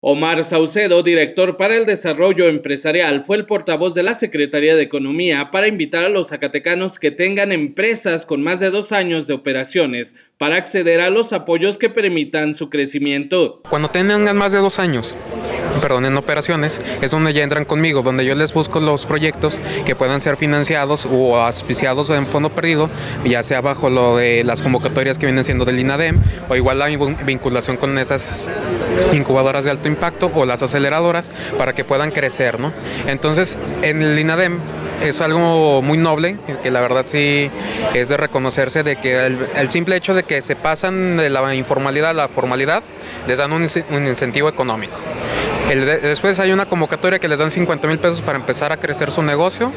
Omar Saucedo, director para el desarrollo empresarial, fue el portavoz de la Secretaría de Economía para invitar a los zacatecanos que tengan empresas con más de dos años de operaciones para acceder a los apoyos que permitan su crecimiento. Cuando tengan más de dos años, perdón, en operaciones, es donde ya entran conmigo, donde yo les busco los proyectos que puedan ser financiados o auspiciados en fondo perdido, ya sea bajo lo de las convocatorias que vienen siendo del INADEM o igual la vinculación con esas incubadoras de alto impacto o las aceleradoras para que puedan crecer, ¿no? Entonces, en el INADEM es algo muy noble, que la verdad sí es de reconocerse de que el, simple hecho de que se pasan de la informalidad a la formalidad les dan un incentivo económico después hay una convocatoria que les dan 50 mil pesos para empezar a crecer su negocio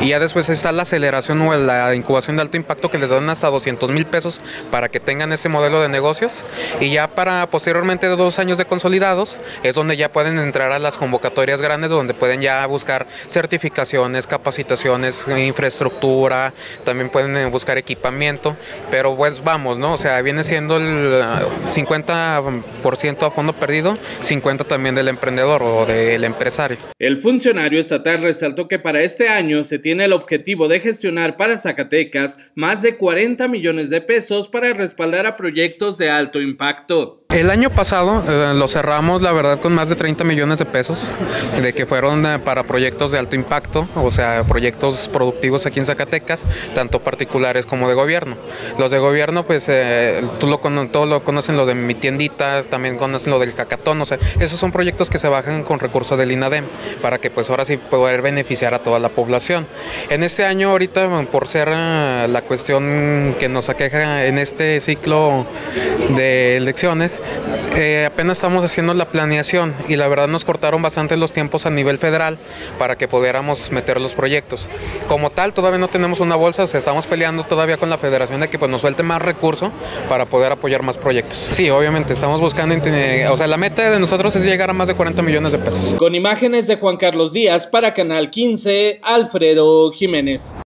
y ya después está la aceleración o la incubación de alto impacto que les dan hasta 200 mil pesos para que tengan ese modelo de negocios y ya para posteriormente de dos años de consolidados es donde ya pueden entrar a las convocatorias grandes donde pueden ya buscar certificaciones, capacitaciones, infraestructura, también pueden eh, buscar equipamiento, pero pues vamos, ¿no? O sea, viene siendo el 50% a fondo perdido, 50 también del emprendedor o del empresario. El funcionario estatal resaltó que para este año se tiene el objetivo de gestionar para Zacatecas más de 40 millones de pesos para respaldar a proyectos de alto impacto. El año pasado eh, lo cerramos, la verdad, con más de 30 millones de pesos, de que fueron eh, para proyectos de alto impacto, o sea, proyectos productivos aquí en Zacatecas, tanto particulares como de gobierno. Los de gobierno, pues, eh, tú lo, todos lo conocen, lo de mi tiendita, también conocen lo del cacatón, o sea, esos son proyectos que se bajan con recursos del INADEM, para que, pues, ahora sí poder beneficiar a toda la población. En este año, ahorita, por ser la cuestión que nos aqueja en este ciclo de elecciones, eh, apenas estamos haciendo la planeación y la verdad nos cortaron bastante los tiempos a nivel federal para que pudiéramos meter los proyectos. Como tal, todavía no tenemos una bolsa, o sea, estamos peleando todavía con la federación de que pues, nos suelte más recursos para poder apoyar más proyectos. Sí, obviamente, estamos buscando, o sea, la meta de nosotros es llegar a más de 40 millones de pesos. Con imágenes de Juan Carlos Díaz para Canal 15, Alfredo Jiménez.